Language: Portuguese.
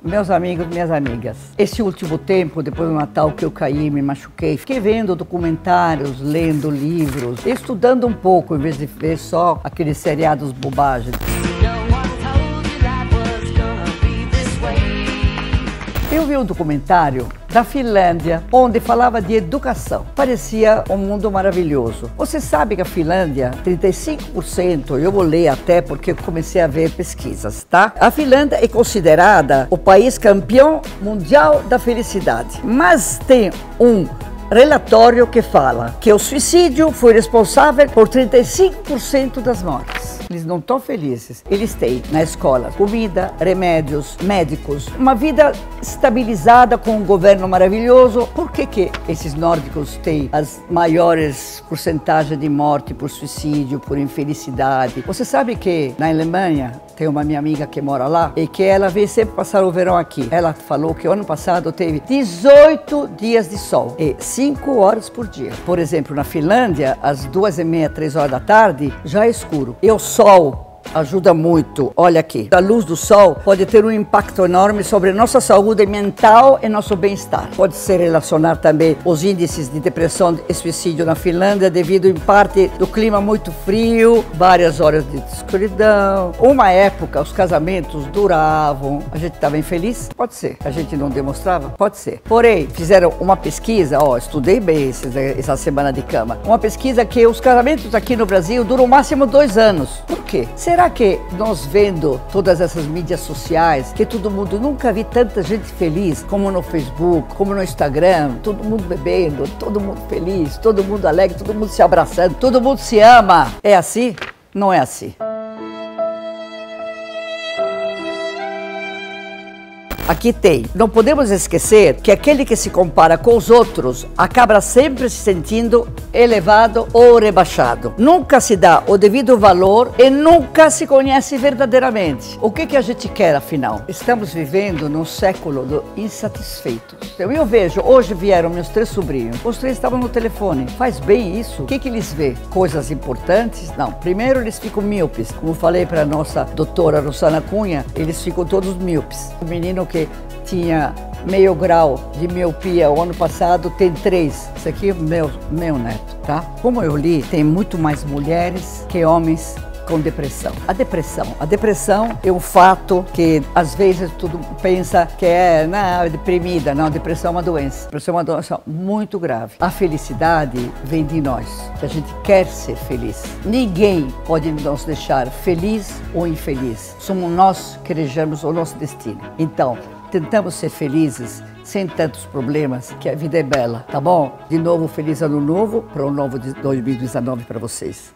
Meus amigos, minhas amigas, esse último tempo, depois do Natal que eu caí, me machuquei, fiquei vendo documentários, lendo livros, estudando um pouco, em vez de ver só aqueles seriados bobagens. Eu vi um documentário da Finlândia, onde falava de educação. Parecia um mundo maravilhoso. Você sabe que a Finlândia, 35%, eu vou ler até porque eu comecei a ver pesquisas, tá? A Finlândia é considerada o país campeão mundial da felicidade, mas tem um relatório que fala que o suicídio foi responsável por 35% das mortes. Não estão felizes. Eles têm na escola comida, remédios, médicos, uma vida estabilizada com um governo maravilhoso. Por que, que esses nórdicos têm as maiores porcentagens de morte por suicídio, por infelicidade? Você sabe que na Alemanha tem uma minha amiga que mora lá e que ela vem sempre passar o verão aqui. Ela falou que ano passado teve 18 dias de sol e 5 horas por dia. Por exemplo, na Finlândia, às duas e meia, três horas da tarde, já é escuro. E o sol sol ajuda muito. Olha aqui, a luz do sol pode ter um impacto enorme sobre nossa saúde mental e nosso bem-estar. Pode se relacionar também os índices de depressão e suicídio na Finlândia devido em parte do clima muito frio, várias horas de escuridão. Uma época os casamentos duravam, a gente estava infeliz? Pode ser. A gente não demonstrava? Pode ser. Porém, fizeram uma pesquisa, ó, estudei bem essa semana de cama, uma pesquisa que os casamentos aqui no Brasil duram máximo dois anos. Por quê? Será Será que nós vendo todas essas mídias sociais, que todo mundo nunca vi tanta gente feliz como no Facebook, como no Instagram, todo mundo bebendo, todo mundo feliz, todo mundo alegre, todo mundo se abraçando, todo mundo se ama. É assim? Não é assim. Aqui tem. Não podemos esquecer que aquele que se compara com os outros acaba sempre se sentindo elevado ou rebaixado. Nunca se dá o devido valor e nunca se conhece verdadeiramente. O que, que a gente quer, afinal? Estamos vivendo num século do insatisfeitos. Então, eu vejo, hoje vieram meus três sobrinhos, os três estavam no telefone. Faz bem isso? O que, que eles vê? Coisas importantes? Não. Primeiro, eles ficam míopes. Como falei para nossa doutora Rosana Cunha, eles ficam todos míopes. O menino que tinha meio grau de miopia o ano passado, tem três. Isso aqui é meu, meu neto, tá? Como eu li, tem muito mais mulheres que homens com depressão. A depressão. A depressão é um fato que às vezes tudo pensa que é, não, é deprimida. Não, depressão é uma doença. Depressão é uma doença muito grave. A felicidade vem de nós, a gente quer ser feliz. Ninguém pode nos deixar feliz ou infeliz. Somos nós que regemos o nosso destino. Então, tentamos ser felizes sem tantos problemas, que a vida é bela, tá bom? De novo, feliz ano novo para o novo de 2019 para vocês.